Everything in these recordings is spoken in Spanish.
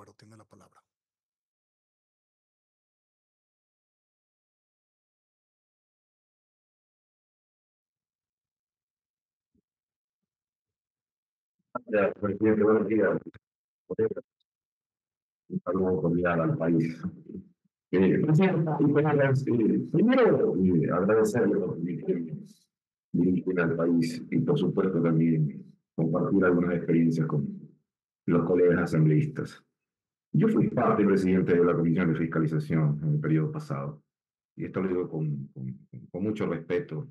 acuerdo. Tiene la palabra. Gracias, presidente. Buenos días. Un saludo cordial al país. Eh, eh, primero, eh, agradecerle por dirigir al país y, por supuesto, también compartir algunas experiencias con los colegas asambleístas. Yo fui parte presidente de la Comisión de Fiscalización en el periodo pasado, y esto lo digo con, con, con mucho respeto,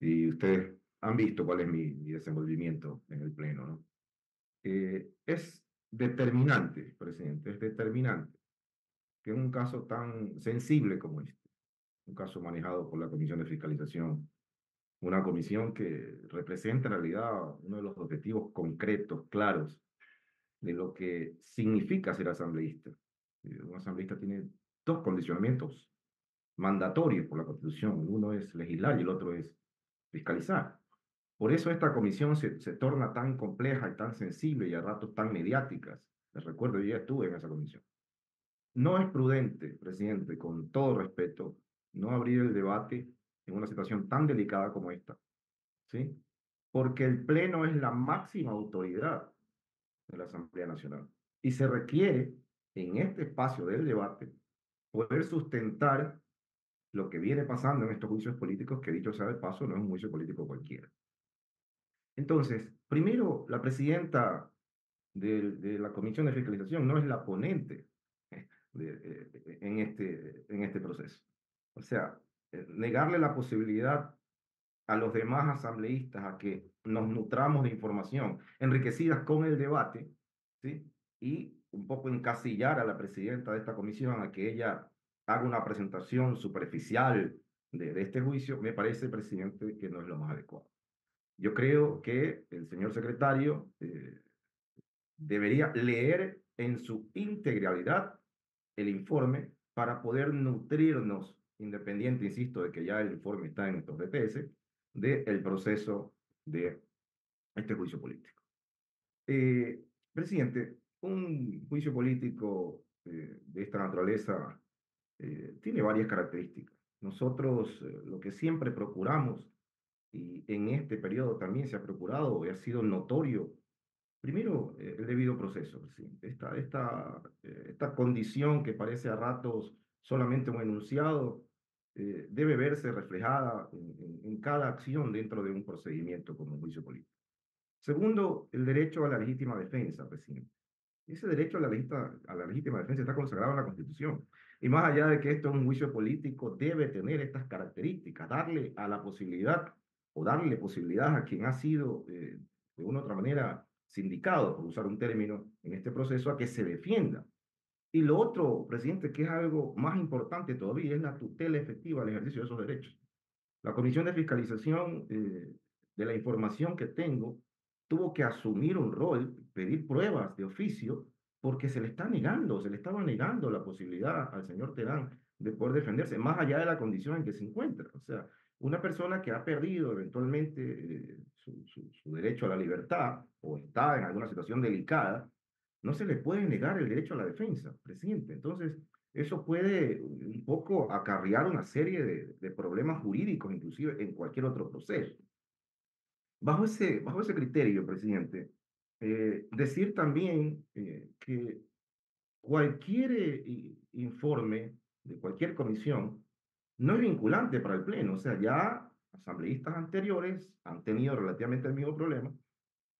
y ustedes han visto cuál es mi, mi desenvolvimiento en el Pleno, ¿no? Eh, es determinante, presidente, es determinante que en un caso tan sensible como este, un caso manejado por la Comisión de Fiscalización, una comisión que representa en realidad uno de los objetivos concretos, claros, de lo que significa ser asambleísta. Eh, un asambleísta tiene dos condicionamientos mandatorios por la Constitución. Uno es legislar y el otro es fiscalizar. Por eso esta comisión se, se torna tan compleja y tan sensible y a ratos tan mediáticas. Les recuerdo, yo ya estuve en esa comisión. No es prudente, presidente, con todo respeto, no abrir el debate en una situación tan delicada como esta, ¿sí? Porque el Pleno es la máxima autoridad de la Asamblea Nacional y se requiere en este espacio del debate poder sustentar lo que viene pasando en estos juicios políticos, que dicho sea de paso, no es un juicio político cualquiera. Entonces, primero, la presidenta de, de la Comisión de Fiscalización no es la ponente de, de, en, este, en este proceso. O sea, eh, negarle la posibilidad a los demás asambleístas a que nos nutramos de información enriquecidas con el debate, ¿sí? Y un poco encasillar a la presidenta de esta comisión a que ella haga una presentación superficial de, de este juicio, me parece, presidente, que no es lo más adecuado. Yo creo que el señor secretario eh, debería leer en su integralidad el informe para poder nutrirnos, independiente, insisto, de que ya el informe está en nuestros DPS, del proceso de este juicio político. Eh, presidente, un juicio político eh, de esta naturaleza eh, tiene varias características. Nosotros eh, lo que siempre procuramos y en este periodo también se ha procurado y ha sido notorio, primero, el debido proceso, ¿sí? esta, esta, esta condición que parece a ratos solamente un enunciado, eh, debe verse reflejada en, en, en, cada acción dentro de un procedimiento como un juicio político. Segundo, el derecho a la legítima defensa, presidente. Ese derecho a la, legítima, a la legítima defensa está consagrado en la Constitución. Y más allá de que esto es un juicio político, debe tener estas características, darle a la posibilidad o darle posibilidad a quien ha sido eh, de una u otra manera sindicado, por usar un término en este proceso, a que se defienda. Y lo otro, presidente, que es algo más importante todavía, es la tutela efectiva al ejercicio de esos derechos. La Comisión de Fiscalización eh, de la información que tengo tuvo que asumir un rol, pedir pruebas de oficio, porque se le está negando, se le estaba negando la posibilidad al señor Terán de poder defenderse, más allá de la condición en que se encuentra. O sea, una persona que ha perdido eventualmente eh, su, su, su, derecho a la libertad o está en alguna situación delicada, no se le puede negar el derecho a la defensa, presidente. Entonces, eso puede un poco acarrear una serie de, de problemas jurídicos, inclusive en cualquier otro proceso. Bajo ese, bajo ese criterio, presidente, eh, decir también eh, que cualquier eh, informe de cualquier comisión no es vinculante para el Pleno. O sea, ya asambleístas anteriores han tenido relativamente el mismo problema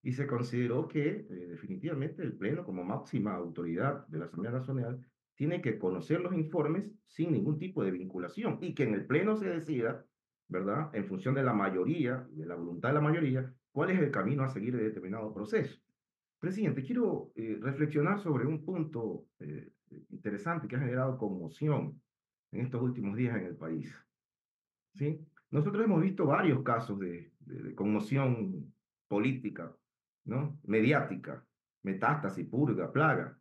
y se consideró que eh, definitivamente el Pleno, como máxima autoridad de la Asamblea Nacional, tiene que conocer los informes sin ningún tipo de vinculación y que en el Pleno se decida, ¿verdad?, en función de la mayoría, de la voluntad de la mayoría, cuál es el camino a seguir de determinado proceso. Presidente, quiero eh, reflexionar sobre un punto eh, interesante que ha generado conmoción en estos últimos días en el país. ¿Sí? Nosotros hemos visto varios casos de, de, de conmoción política, ¿no? mediática, metástasis, purga, plaga.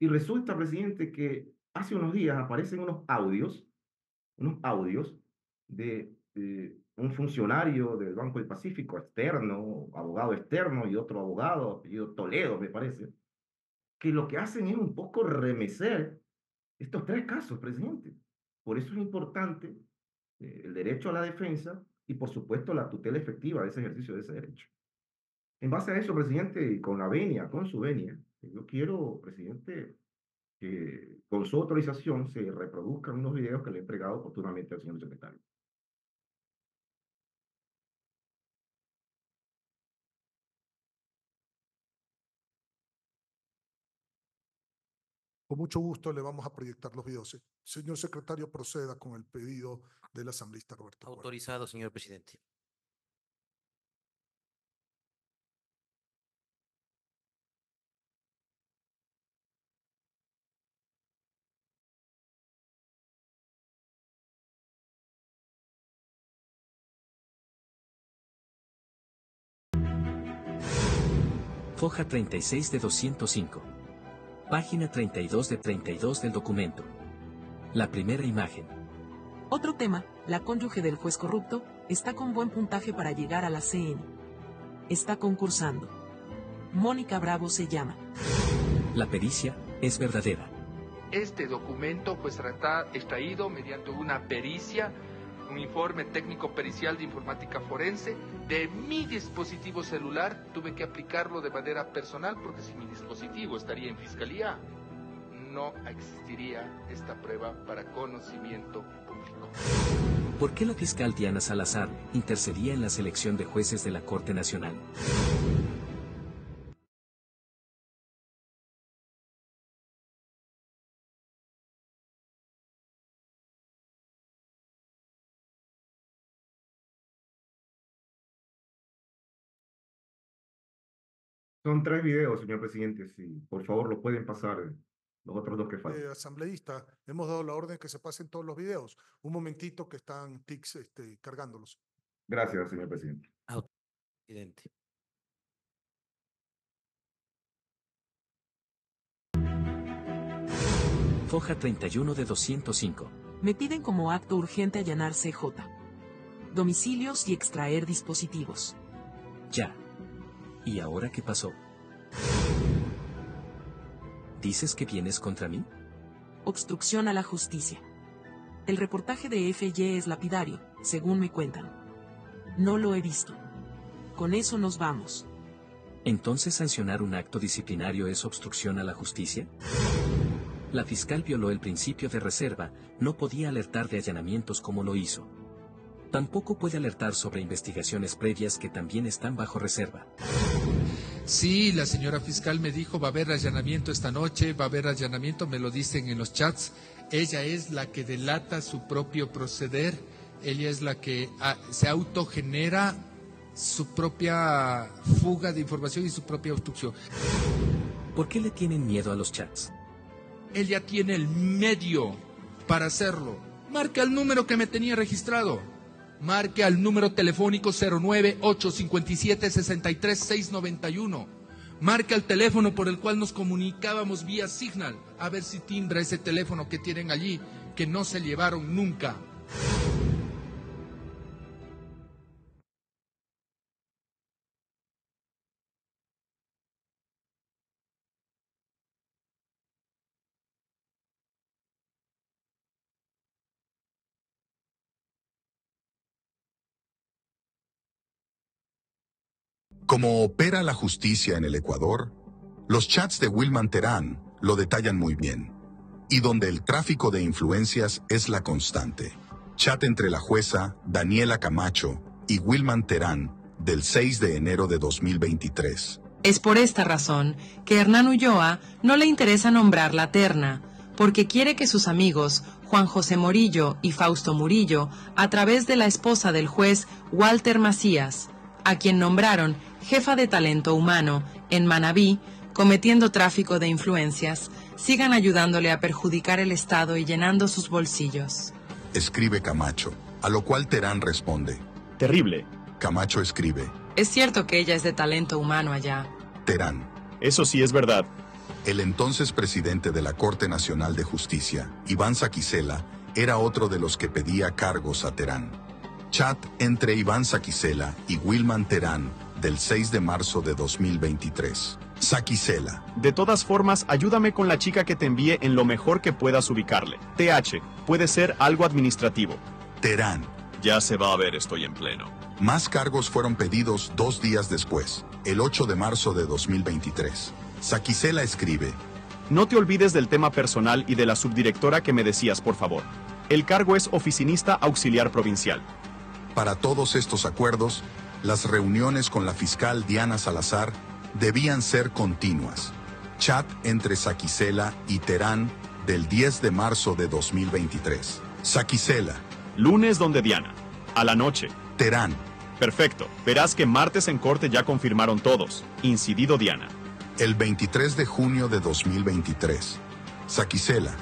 Y resulta, presidente, que hace unos días aparecen unos audios, unos audios de eh, un funcionario del Banco del Pacífico externo, abogado externo y otro abogado, apellido Toledo, me parece, que lo que hacen es un poco remecer estos tres casos, presidente. Por eso es importante eh, el derecho a la defensa y, por supuesto, la tutela efectiva de ese ejercicio de ese derecho. En base a eso, presidente, y con la venia, con su venia, yo quiero, presidente, que con su autorización se reproduzcan unos videos que le he entregado oportunamente al señor secretario. Con mucho gusto le vamos a proyectar los videos. Señor secretario, proceda con el pedido del asambleísta Roberto. Autorizado, señor presidente. Foja 36 de 205. Página 32 de 32 del documento. La primera imagen. Otro tema, la cónyuge del juez corrupto, está con buen puntaje para llegar a la CN. Está concursando. Mónica Bravo se llama. La pericia es verdadera. Este documento fue trata- extraído mediante una pericia, un informe técnico pericial de informática forense de mi dispositivo celular. Tuve que aplicarlo de manera personal porque si mi dispositivo estaría en fiscalía, no existiría esta prueba para conocimiento público. ¿Por qué la fiscal Diana Salazar intercedía en la selección de jueces de la Corte Nacional? Son tres videos, señor presidente. Si por favor lo pueden pasar eh, los otros dos que Eh, faltan. asambleísta, hemos dado la orden que se pasen todos los videos. Un momentito que están TICs este, cargándolos. Gracias, señor presidente. Presidente. Foja 31 de 205. Me piden como acto urgente allanar CJ. Domicilios y extraer dispositivos. Ya. ¿Y ahora qué pasó? ¿Dices que vienes contra mí? Obstrucción a la justicia. El reportaje de FY es lapidario, según me cuentan. No lo he visto. Con eso nos vamos. ¿Entonces sancionar un acto disciplinario es obstrucción a la justicia? La fiscal violó el principio de reserva, no podía alertar de allanamientos como lo hizo. Tampoco puede alertar sobre investigaciones previas que también están bajo reserva. Sí, la señora fiscal me dijo, va a haber allanamiento esta noche, va a haber allanamiento, me lo dicen en los chats. Ella es la que delata su propio proceder, ella es la que ah, se autogenera su propia fuga de información y su propia obstrucción. ¿Por qué le tienen miedo a los chats? Ella tiene el medio para hacerlo. Marca el número que me tenía registrado. Marque al número telefónico 09857-63691. Marque al teléfono por el cual nos comunicábamos vía Signal. A ver si timbra ese teléfono que tienen allí, que no se llevaron nunca. Como opera la justicia en el Ecuador, los chats de Wilman Terán lo detallan muy bien, y donde el tráfico de influencias es la constante. Chat entre la jueza Daniela Camacho y Wilman Terán del 6 de enero de 2023. Es por esta razón que Hernán Ulloa no le interesa nombrar la terna, porque quiere que sus amigos Juan José Morillo y Fausto Murillo, a través de la esposa del juez Walter Macías, a quien nombraron jefa de talento humano en Manabí, cometiendo tráfico de influencias, sigan ayudándole a perjudicar el Estado y llenando sus bolsillos. Escribe Camacho, a lo cual Terán responde. Terrible. Camacho escribe, Es cierto que ella es de talento humano allá. Terán, Eso sí es verdad. El entonces presidente de la Corte Nacional de Justicia, Iván Saquicela, era otro de los que pedía cargos a Terán. Chat entre Iván Saquicela y Wilman Terán del 6 de marzo de 2023. Saquicela, De todas formas, ayúdame con la chica que te envíe en lo mejor que puedas ubicarle. TH, puede ser algo administrativo. Terán. Ya se va a ver, estoy en pleno. Más cargos fueron pedidos dos días después, el 8 de marzo de 2023. Saquicela escribe, No te olvides del tema personal y de la subdirectora que me decías, por favor. El cargo es oficinista auxiliar provincial. para todos estos acuerdos, las reuniones con la fiscal Diana Salazar debían ser continuas. Chat entre Saquicela y Terán del 10 de marzo de 2023. Saquicela, Lunes donde Diana. A la noche. Terán, Perfecto. Verás que martes en corte ya confirmaron todos. Incidido Diana. el 23 de junio de 2023. Saquicela,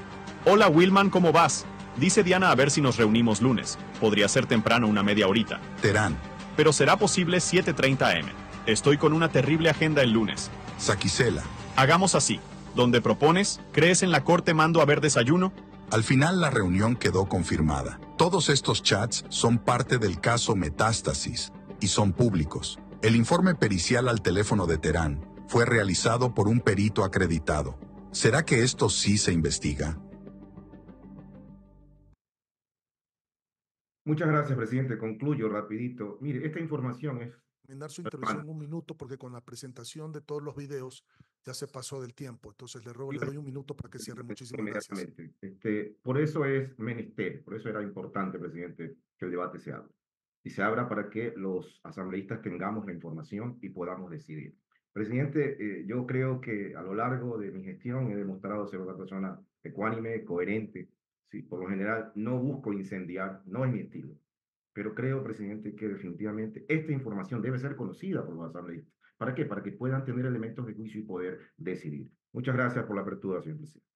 Hola Wilman, ¿cómo vas? Dice Diana a ver si nos reunimos lunes. Podría ser temprano una media horita. Terán, Pero será posible 7.30 am. Estoy con una terrible agenda el lunes. Saquicela. Hagamos así. Donde propones, ¿crees en la corte mando a ver desayuno? Al final la reunión quedó confirmada. Todos estos chats son parte del caso Metástasis y son públicos. El informe pericial al teléfono de Terán fue realizado por un perito acreditado. ¿Será que esto sí se investiga? Muchas gracias, presidente. Concluyo rapidito. Mire, esta información es Terminar su intervención en un minuto porque con la presentación de todos los videos ya se pasó del tiempo. Entonces le ruego, le doy un minuto para que cierre. Muchísimas gracias. inmediatamente. Este, por eso es menester, por eso era importante, presidente, que el debate se abra. Y se abra para que los asambleístas tengamos la información y podamos decidir. Presidente, eh, yo creo que a lo largo de mi gestión he demostrado ser una persona ecuánime, coherente. Sí, por lo general no busco incendiar, no es mi estilo. Pero creo, presidente, que definitivamente esta información debe ser conocida por los asambleístas. ¿Para qué? Para que puedan tener elementos de juicio y poder decidir. Muchas gracias por la apertura, señor presidente.